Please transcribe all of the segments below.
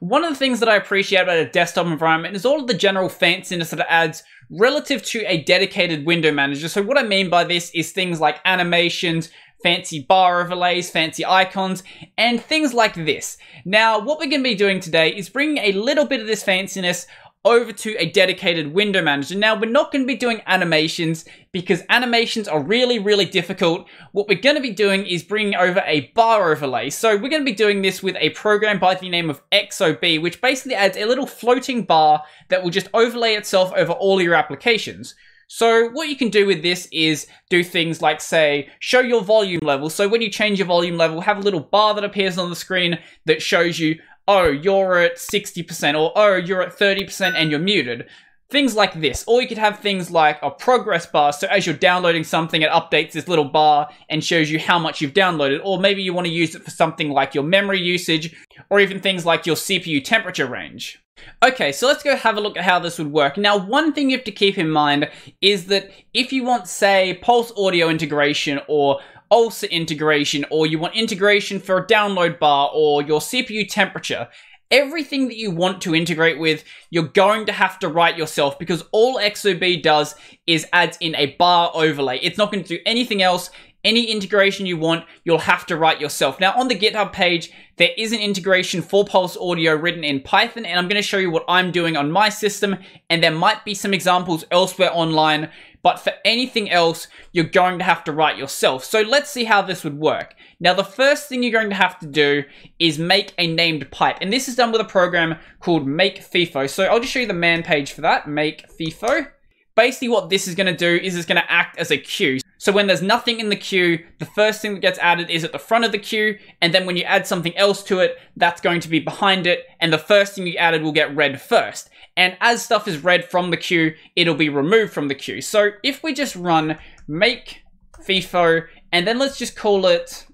One of the things that I appreciate about a desktop environment is all of the general fanciness that it adds relative to a dedicated window manager. So what I mean by this is things like animations, fancy bar overlays, fancy icons, and things like this. Now, what we're going to be doing today is bringing a little bit of this fanciness over to a dedicated window manager. Now, we're not going to be doing animations because animations are really, really difficult. What we're going to be doing is bringing over a bar overlay. So we're going to be doing this with a program by the name of XOB, which basically adds a little floating bar that will just overlay itself over all your applications. So what you can do with this is do things like say, show your volume level. So when you change your volume level, have a little bar that appears on the screen that shows you, oh, you're at 60% or oh, you're at 30% and you're muted. Things like this. Or you could have things like a progress bar. So as you're downloading something, it updates this little bar and shows you how much you've downloaded. Or maybe you want to use it for something like your memory usage or even things like your CPU temperature range. Okay, so let's go have a look at how this would work. Now, one thing you have to keep in mind is that if you want, say, Pulse Audio integration or ALSA integration, or you want integration for a download bar or your CPU temperature, everything that you want to integrate with, you're going to have to write yourself because all XOB does is adds in a bar overlay. It's not going to do anything else. Any integration you want, you'll have to write yourself. Now, on the GitHub page, there is an integration for Pulse Audio written in Python, and I'm going to show you what I'm doing on my system, and there might be some examples elsewhere online, but for anything else, you're going to have to write yourself. So let's see how this would work. Now, the first thing you're going to have to do is make a named pipe, and this is done with a program called Make FIFO. So I'll just show you the man page for that, Make FIFO. Basically, what this is going to do is it's going to act as a queue. So when there's nothing in the queue, the first thing that gets added is at the front of the queue, and then when you add something else to it, that's going to be behind it, and the first thing you added will get read first. And as stuff is read from the queue, it'll be removed from the queue. So if we just run make FIFO, and then let's just call it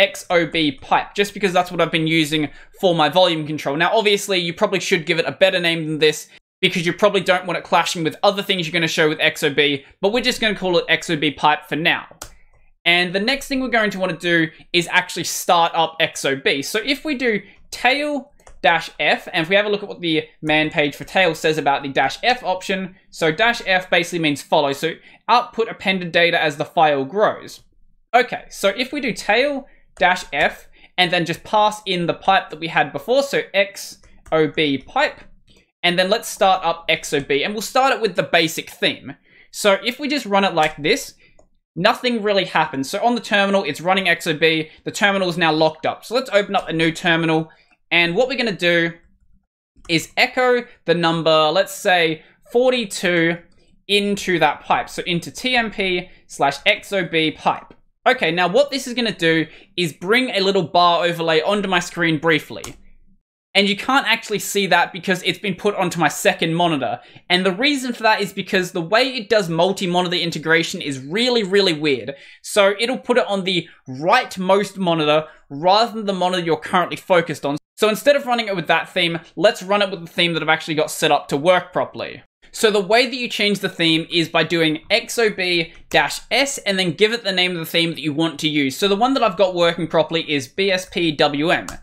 XOB pipe, just because that's what I've been using for my volume control. Now, obviously, you probably should give it a better name than this, because you probably don't want it clashing with other things you're going to show with XOB, but we're just going to call it XOB pipe for now. And the next thing we're going to want to do is actually start up XOB. So if we do tail dash F, and if we have a look at what the man page for tail says about the dash F option, so dash F basically means follow, so output appended data as the file grows. Okay, so if we do tail dash F, and then just pass in the pipe that we had before, so XOB pipe, and then let's start up XOB, and we'll start it with the basic theme. So if we just run it like this, nothing really happens. So on the terminal, it's running XOB, the terminal is now locked up. So let's open up a new terminal, and what we're gonna do is echo the number, let's say 42 into that pipe. So into TMP slash XOB pipe. Okay, now what this is gonna do is bring a little bar overlay onto my screen briefly. And you can't actually see that because it's been put onto my second monitor. And the reason for that is because the way it does multi-monitor integration is really, really weird. So it'll put it on the rightmost monitor rather than the monitor you're currently focused on. So instead of running it with that theme, let's run it with the theme that I've actually got set up to work properly. So the way that you change the theme is by doing XOB-S and then give it the name of the theme that you want to use. So the one that I've got working properly is BSPWM.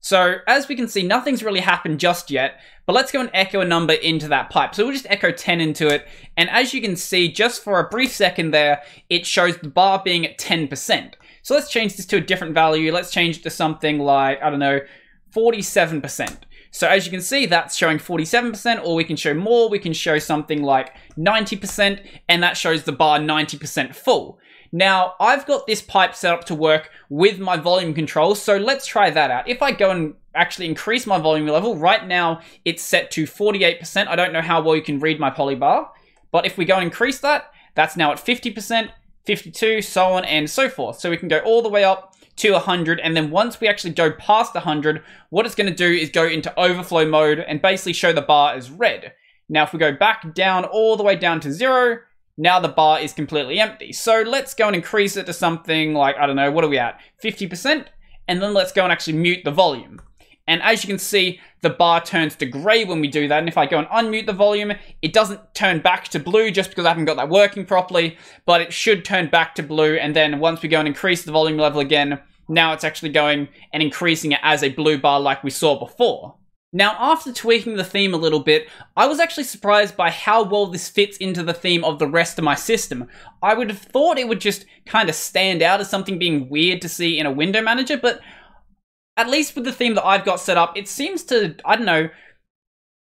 So as we can see, nothing's really happened just yet, but let's go and echo a number into that pipe. So we'll just echo 10 into it, and as you can see, just for a brief second there, it shows the bar being at 10%. So let's change this to a different value. Let's change it to something like, I don't know, 47%. So as you can see, that's showing 47%, or we can show more, we can show something like 90%, and that shows the bar 90% full. Now, I've got this pipe set up to work with my volume control, so let's try that out. If I go and actually increase my volume level, right now it's set to 48%. I don't know how well you can read my polybar, but if we go and increase that, that's now at 50%, 52, so on and so forth. So we can go all the way up to 100, and then once we actually go past 100, what it's going to do is go into overflow mode and basically show the bar as red. Now, if we go back down all the way down to zero, now the bar is completely empty. So let's go and increase it to something like, I don't know, what are we at? 50%? And then let's go and actually mute the volume. And as you can see, the bar turns to gray when we do that. And if I go and unmute the volume, it doesn't turn back to blue just because I haven't got that working properly, but it should turn back to blue. And then once we go and increase the volume level again, now it's actually going and increasing it as a blue bar like we saw before. Now, after tweaking the theme a little bit, I was actually surprised by how well this fits into the theme of the rest of my system. I would have thought it would just kind of stand out as something being weird to see in a window manager, but at least with the theme that I've got set up, it seems to, I don't know,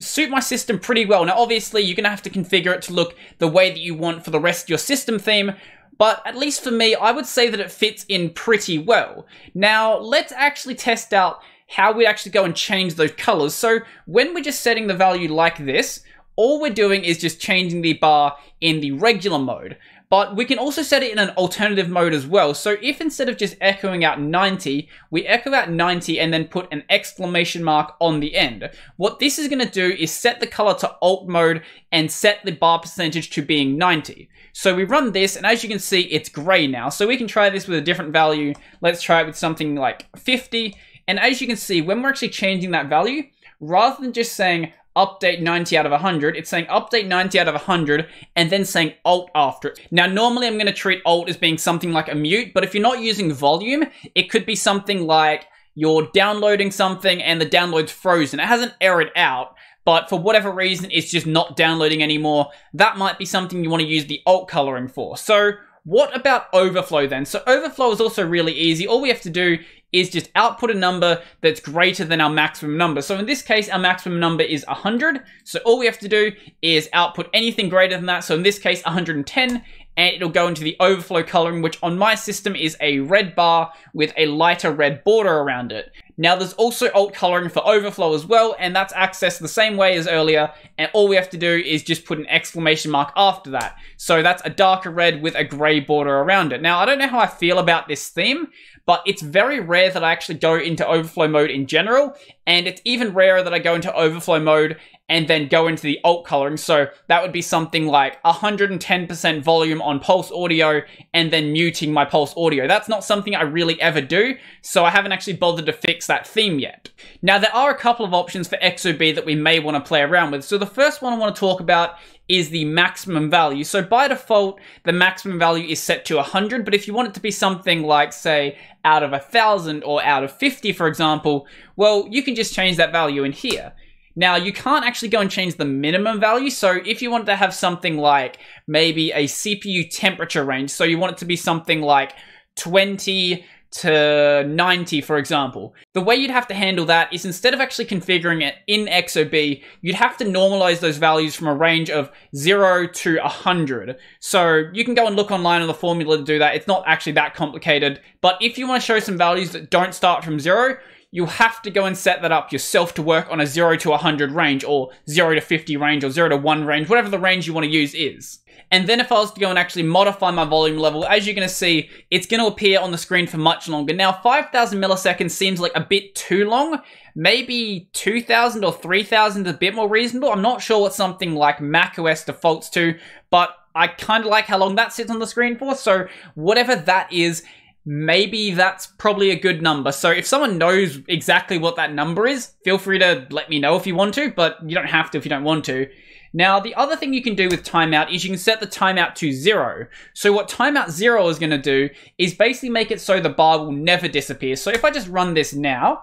suit my system pretty well. Now, obviously, you're going to have to configure it to look the way that you want for the rest of your system theme, but at least for me, I would say that it fits in pretty well. Now, let's actually test out how we actually go and change those colors. So when we're just setting the value like this, all we're doing is just changing the bar in the regular mode. But we can also set it in an alternative mode as well. So if instead of just echoing out 90, we echo out 90 and then put an exclamation mark on the end. What this is going to do is set the color to alt mode and set the bar percentage to being 90. So we run this and as you can see, it's gray now. So we can try this with a different value. Let's try it with something like 50 and as you can see, when we're actually changing that value, rather than just saying update 90 out of 100, it's saying update 90 out of 100 and then saying alt after it. Now, normally I'm going to treat alt as being something like a mute, but if you're not using volume, it could be something like you're downloading something and the download's frozen. It hasn't errored out, but for whatever reason, it's just not downloading anymore. That might be something you want to use the alt coloring for. So what about overflow then? So overflow is also really easy. All we have to do is just output a number that's greater than our maximum number. So in this case, our maximum number is 100. So all we have to do is output anything greater than that. So in this case, 110, and it'll go into the overflow coloring, which on my system is a red bar with a lighter red border around it. Now there's also alt coloring for overflow as well, and that's accessed the same way as earlier, and all we have to do is just put an exclamation mark after that. So that's a darker red with a gray border around it. Now I don't know how I feel about this theme, but it's very rare that I actually go into overflow mode in general, and it's even rarer that I go into overflow mode and then go into the alt coloring. So that would be something like 110% volume on pulse audio and then muting my pulse audio. That's not something I really ever do, so I haven't actually bothered to fix that theme yet. Now there are a couple of options for XOB that we may want to play around with. So the first one I want to talk about is the maximum value. So by default, the maximum value is set to 100, but if you want it to be something like, say, out of 1,000 or out of 50, for example, well, you can just change that value in here. Now, you can't actually go and change the minimum value. So if you want to have something like maybe a CPU temperature range, so you want it to be something like 20 to 90, for example. The way you'd have to handle that is instead of actually configuring it in XOB, you'd have to normalize those values from a range of 0 to 100. So you can go and look online on the formula to do that. It's not actually that complicated. But if you want to show some values that don't start from 0, you have to go and set that up yourself to work on a 0 to 100 range, or 0 to 50 range, or 0 to 1 range, whatever the range you want to use is. And then if I was to go and actually modify my volume level, as you're going to see, it's going to appear on the screen for much longer. Now, 5,000 milliseconds seems like a bit too long. Maybe 2,000 or 3,000 is a bit more reasonable. I'm not sure what something like macOS defaults to, but I kind of like how long that sits on the screen for. So whatever that is, maybe that's probably a good number. So if someone knows exactly what that number is, feel free to let me know if you want to, but you don't have to if you don't want to. Now, the other thing you can do with timeout is you can set the timeout to zero. So what timeout zero is going to do is basically make it so the bar will never disappear. So if I just run this now,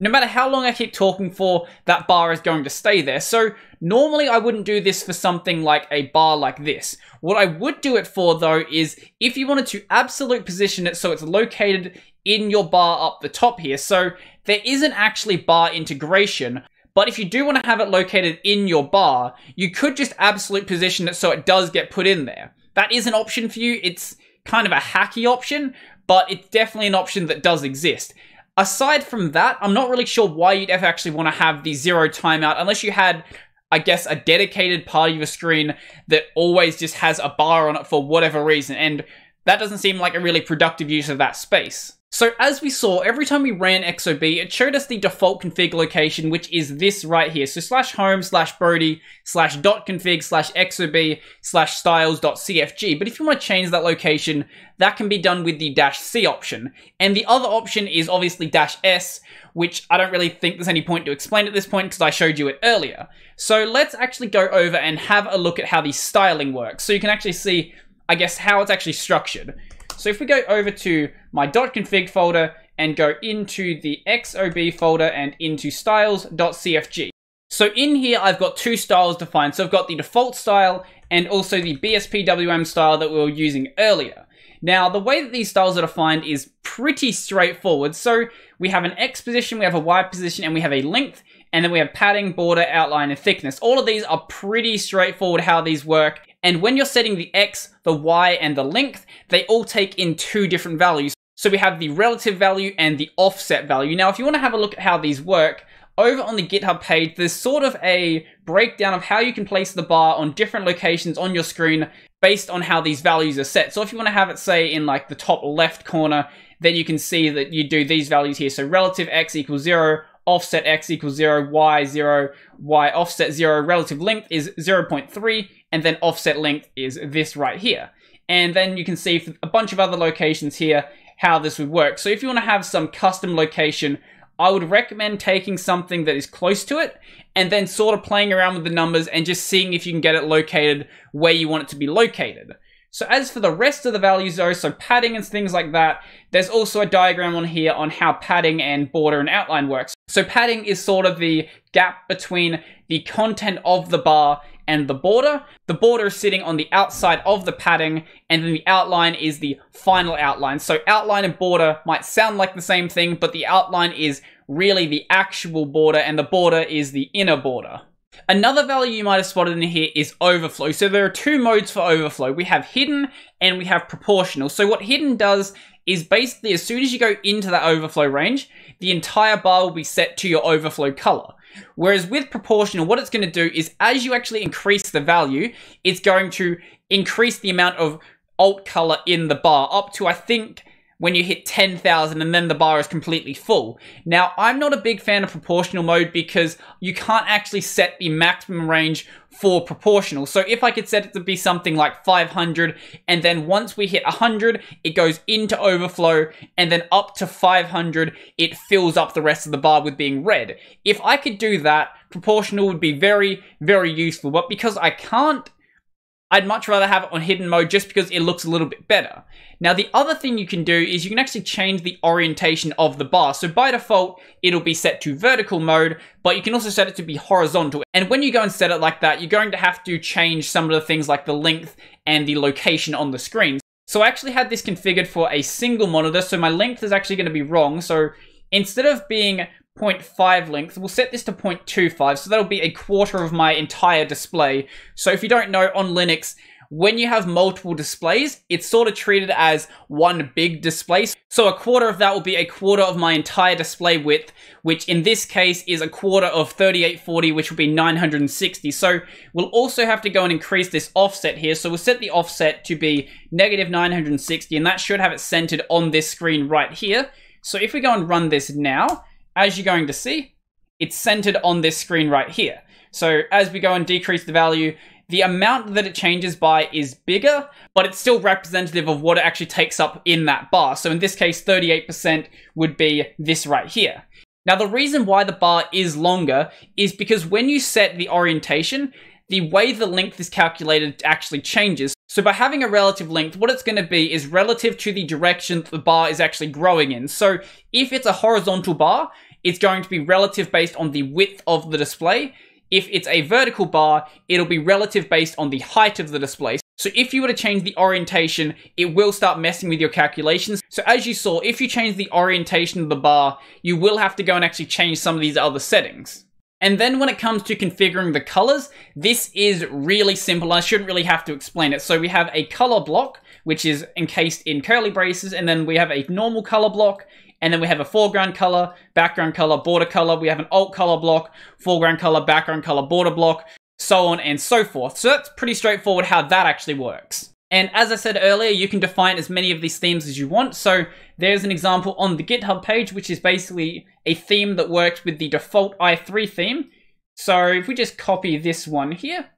no matter how long I keep talking for, that bar is going to stay there. So normally I wouldn't do this for something like a bar like this. What I would do it for though is if you wanted to absolute position it so it's located in your bar up the top here. So there isn't actually bar integration, but if you do want to have it located in your bar, you could just absolute position it so it does get put in there. That is an option for you. It's kind of a hacky option, but it's definitely an option that does exist. Aside from that, I'm not really sure why you'd ever actually want to have the zero timeout unless you had, I guess, a dedicated part of your screen that always just has a bar on it for whatever reason. And that doesn't seem like a really productive use of that space. So as we saw, every time we ran XOB, it showed us the default config location, which is this right here. So slash home slash Brodie slash dot config slash XOB slash styles dot CFG. But if you want to change that location, that can be done with the dash C option. And the other option is obviously dash S, which I don't really think there's any point to explain at this point because I showed you it earlier. So let's actually go over and have a look at how the styling works. So you can actually see, I guess, how it's actually structured. So if we go over to my dot .config folder and go into the XOB folder and into styles.cfg. So in here, I've got two styles defined. So I've got the default style and also the BSPWM style that we were using earlier. Now, the way that these styles are defined is pretty straightforward. So we have an X position, we have a Y position, and we have a length, and then we have padding, border, outline, and thickness. All of these are pretty straightforward how these work. And when you're setting the X, the Y, and the length, they all take in two different values. So we have the relative value and the offset value. Now, if you want to have a look at how these work, over on the GitHub page, there's sort of a breakdown of how you can place the bar on different locations on your screen based on how these values are set. So if you want to have it, say, in like the top left corner, then you can see that you do these values here. So relative x equals 0, offset x equals 0, y 0, y offset 0, relative length is 0.3, and then offset length is this right here. And then you can see a bunch of other locations here how this would work. So if you want to have some custom location I would recommend taking something that is close to it and then sort of playing around with the numbers and just seeing if you can get it located where you want it to be located. So as for the rest of the values though, so padding and things like that, there's also a diagram on here on how padding and border and outline works. So padding is sort of the gap between the content of the bar and the border. The border is sitting on the outside of the padding, and then the outline is the final outline. So outline and border might sound like the same thing, but the outline is really the actual border, and the border is the inner border. Another value you might have spotted in here is overflow. So there are two modes for overflow. We have hidden and we have proportional. So what hidden does is basically as soon as you go into that overflow range, the entire bar will be set to your overflow color. Whereas with proportional, what it's going to do is as you actually increase the value, it's going to increase the amount of alt color in the bar up to, I think, when you hit 10,000 and then the bar is completely full. Now, I'm not a big fan of proportional mode because you can't actually set the maximum range for proportional. So if I could set it to be something like 500 and then once we hit 100, it goes into overflow and then up to 500, it fills up the rest of the bar with being red. If I could do that, proportional would be very, very useful. But because I can't I'd much rather have it on hidden mode just because it looks a little bit better. Now the other thing you can do is you can actually change the orientation of the bar. So by default, it'll be set to vertical mode, but you can also set it to be horizontal. And when you go and set it like that, you're going to have to change some of the things like the length and the location on the screen. So I actually had this configured for a single monitor, so my length is actually going to be wrong. So instead of being 0.5 length. We'll set this to 0.25, so that'll be a quarter of my entire display. So if you don't know, on Linux, when you have multiple displays, it's sort of treated as one big display. So a quarter of that will be a quarter of my entire display width, which in this case is a quarter of 3840, which will be 960. So we'll also have to go and increase this offset here. So we'll set the offset to be negative 960, and that should have it centered on this screen right here. So if we go and run this now, as you're going to see, it's centered on this screen right here. So as we go and decrease the value, the amount that it changes by is bigger, but it's still representative of what it actually takes up in that bar. So in this case, 38% would be this right here. Now the reason why the bar is longer is because when you set the orientation, the way the length is calculated actually changes. So by having a relative length, what it's going to be is relative to the direction the bar is actually growing in. So if it's a horizontal bar, it's going to be relative based on the width of the display. If it's a vertical bar, it'll be relative based on the height of the display. So if you were to change the orientation, it will start messing with your calculations. So as you saw, if you change the orientation of the bar, you will have to go and actually change some of these other settings. And then when it comes to configuring the colors, this is really simple. I shouldn't really have to explain it. So we have a color block, which is encased in curly braces, and then we have a normal color block, and then we have a foreground color, background color, border color. We have an alt color block, foreground color, background color, border block, so on and so forth. So that's pretty straightforward how that actually works. And as I said earlier, you can define as many of these themes as you want. So there's an example on the GitHub page, which is basically a theme that works with the default i3 theme. So if we just copy this one here,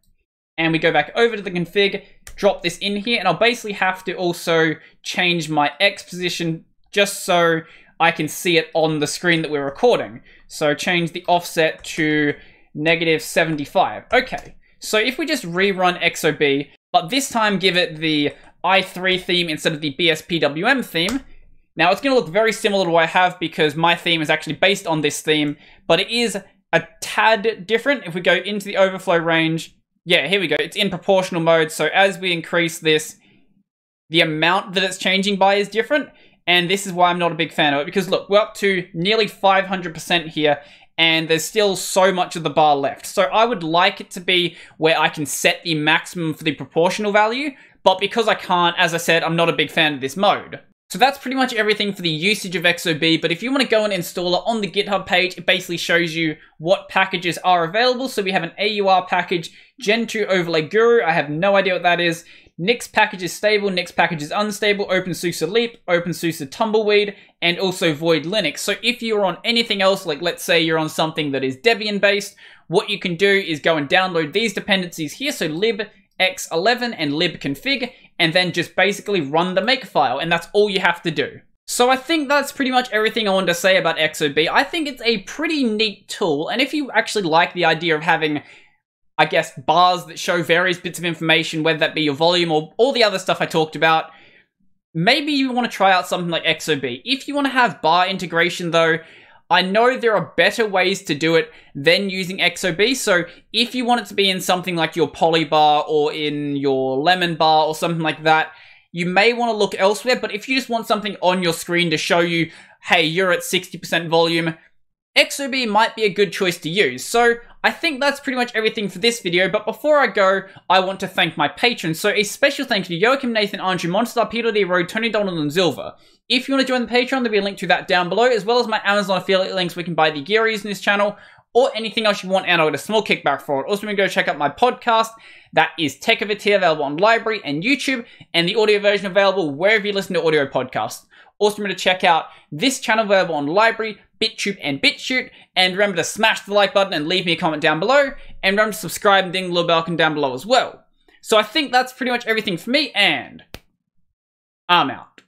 and we go back over to the config, drop this in here, and I'll basically have to also change my X position just so I can see it on the screen that we're recording. So change the offset to negative 75. Okay, so if we just rerun XOB, but this time give it the i3 theme instead of the BSPWM theme, Now, it's going to look very similar to what I have because my theme is actually based on this theme, but it is a tad different. If we go into the overflow range, yeah, here we go. It's in proportional mode. So as we increase this, the amount that it's changing by is different. And this is why I'm not a big fan of it. Because look, we're up to nearly 500% here. And there's still so much of the bar left. So I would like it to be where I can set the maximum for the proportional value. But because I can't, as I said, I'm not a big fan of this mode. So that's pretty much everything for the usage of XOB, but if you want to go and install it on the GitHub page, it basically shows you what packages are available. So we have an AUR package, Gentoo Overlay Guru, I have no idea what that is. Nix package is stable, Nix package is unstable, OpenSUSE Leap, OpenSUSE Tumbleweed, and also Void Linux. So if you're on anything else, like let's say you're on something that is Debian based, what you can do is go and download these dependencies here, so lib x11 and libconfig, and then just basically run the makefile, and that's all you have to do. So I think that's pretty much everything I wanted to say about XOB. I think it's a pretty neat tool, and if you actually like the idea of having, I guess, bars that show various bits of information, whether that be your volume or all the other stuff I talked about, maybe you want to try out something like XOB. If you want to have bar integration though, I know there are better ways to do it than using XOB. So if you want it to be in something like your Polybar or in your Lemon Bar or something like that, you may want to look elsewhere. But if you just want something on your screen to show you, hey, you're at 60% volume, XOB might be a good choice to use. So I think that's pretty much everything for this video, but before I go, I want to thank my patrons. So a special thank you to Joachim, Nathan, Andrew, Monster, Peter D. Tony Donald, and Zilver. If you want to join the Patreon, there'll be a link to that down below, as well as my Amazon affiliate links where you can buy the gear using this channel, or anything else you want, and I'll get a small kickback for it. Also, you can go check out my podcast. That is Tech Over Tea, available on LBRY and YouTube, and the audio version available wherever you listen to audio podcasts. Also, remember to check out this channel available on LBRY, BitTube, and BitChute. And remember to smash the like button and leave me a comment down below. And remember to subscribe and ding the little bell icon down below as well. So I think that's pretty much everything for me, and I'm out.